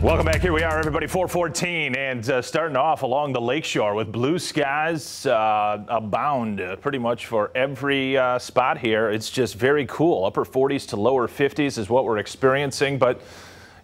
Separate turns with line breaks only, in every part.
Welcome back. Here we are, everybody, 414, and uh, starting off along the lakeshore with blue skies uh, abound uh, pretty much for every uh, spot here. It's just very cool. Upper 40s to lower 50s is what we're experiencing, but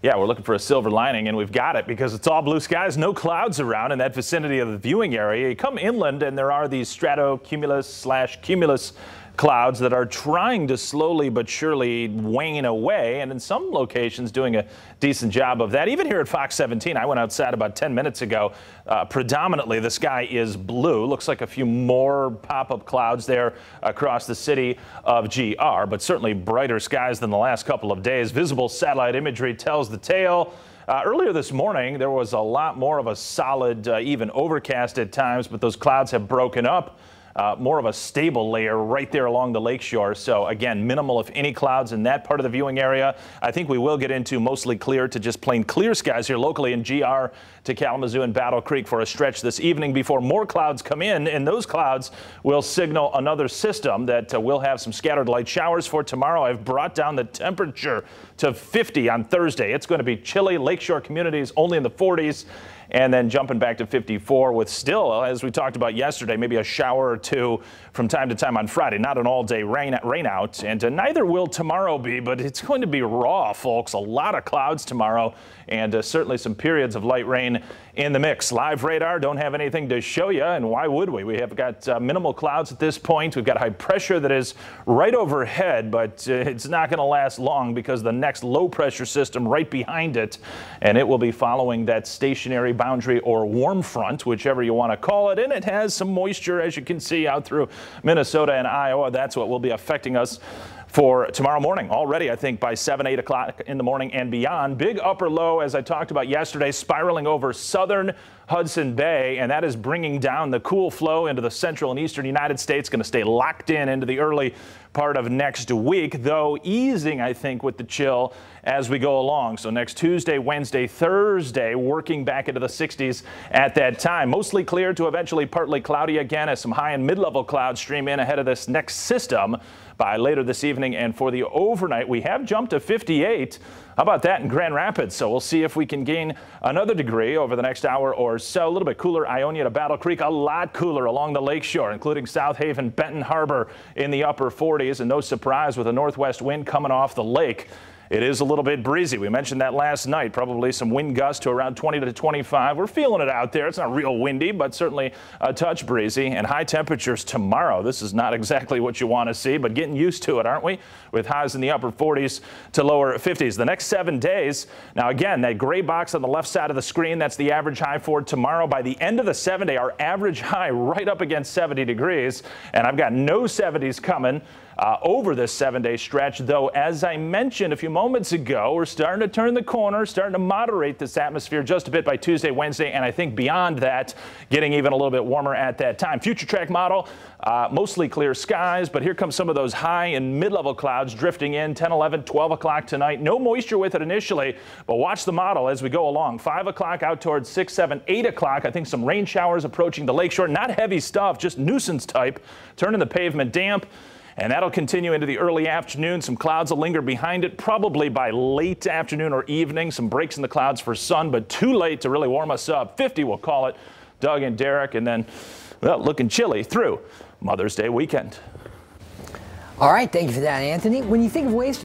yeah, we're looking for a silver lining, and we've got it because it's all blue skies, no clouds around in that vicinity of the viewing area. You come inland, and there are these stratocumulus slash cumulus clouds that are trying to slowly but surely wane away, and in some locations doing a decent job of that. Even here at Fox 17, I went outside about 10 minutes ago. Uh, predominantly, the sky is blue. Looks like a few more pop-up clouds there across the city of GR, but certainly brighter skies than the last couple of days. Visible satellite imagery tells the tale. Uh, earlier this morning, there was a lot more of a solid, uh, even overcast at times, but those clouds have broken up uh, more of a stable layer right there along the lakeshore. So again, minimal if any clouds in that part of the viewing area. I think we will get into mostly clear to just plain clear skies here locally in GR to Kalamazoo and Battle Creek for a stretch this evening before more clouds come in. And those clouds will signal another system that uh, will have some scattered light showers for tomorrow. I've brought down the temperature to 50 on Thursday. It's going to be chilly. Lakeshore communities only in the 40s and then jumping back to 54 with still, as we talked about yesterday, maybe a shower or two from time to time on Friday. Not an all-day rain, rain out, and uh, neither will tomorrow be, but it's going to be raw, folks. A lot of clouds tomorrow, and uh, certainly some periods of light rain in the mix. Live radar, don't have anything to show you, and why would we? We have got uh, minimal clouds at this point. We've got high pressure that is right overhead, but uh, it's not going to last long because the next low pressure system right behind it, and it will be following that stationary boundary or warm front, whichever you want to call it, and it has some moisture, as you can see, out through Minnesota and Iowa. That's what will be affecting us for tomorrow morning already, I think, by 7, 8 o'clock in the morning and beyond. Big upper low, as I talked about yesterday, spiraling over southern Hudson Bay, and that is bringing down the cool flow into the central and eastern United States. Going to stay locked in into the early part of next week, though easing, I think, with the chill as we go along. So next Tuesday, Wednesday, Thursday, working back into the 60s at that time. Mostly clear to eventually partly cloudy again as some high and mid-level clouds stream in ahead of this next system by later this evening. And for the overnight, we have jumped to 58. How about that in Grand Rapids? So we'll see if we can gain another degree over the next hour or so. A little bit cooler Ionia to Battle Creek, a lot cooler along the lakeshore, including South Haven, Benton Harbor in the upper 40s. And no surprise with a northwest wind coming off the lake. It is a little bit breezy. We mentioned that last night. Probably some wind gusts to around 20 to 25. We're feeling it out there. It's not real windy, but certainly a touch breezy. And high temperatures tomorrow. This is not exactly what you want to see, but getting used to it, aren't we? With highs in the upper 40s to lower 50s. The next seven days. Now, again, that gray box on the left side of the screen, that's the average high for tomorrow. By the end of the seven day, our average high right up against 70 degrees. And I've got no 70s coming uh, over this seven-day stretch, though, as I mentioned a few moments ago, we're starting to turn the corner, starting to moderate this atmosphere just a bit by Tuesday, Wednesday, and I think beyond that, getting even a little bit warmer at that time. Future track model, uh, mostly clear skies, but here comes some of those high and mid-level clouds drifting in 10, 11, 12 o'clock tonight. No moisture with it initially, but watch the model as we go along. 5 o'clock out towards 6, 7, 8 o'clock. I think some rain showers approaching the lakeshore. Not heavy stuff, just nuisance type, turning the pavement damp. And that'll continue into the early afternoon. Some clouds will linger behind it, probably by late afternoon or evening. Some breaks in the clouds for sun, but too late to really warm us up. 50, we'll call it. Doug and Derek, and then, well, looking chilly through Mother's Day weekend.
All right, thank you for that, Anthony. When you think of ways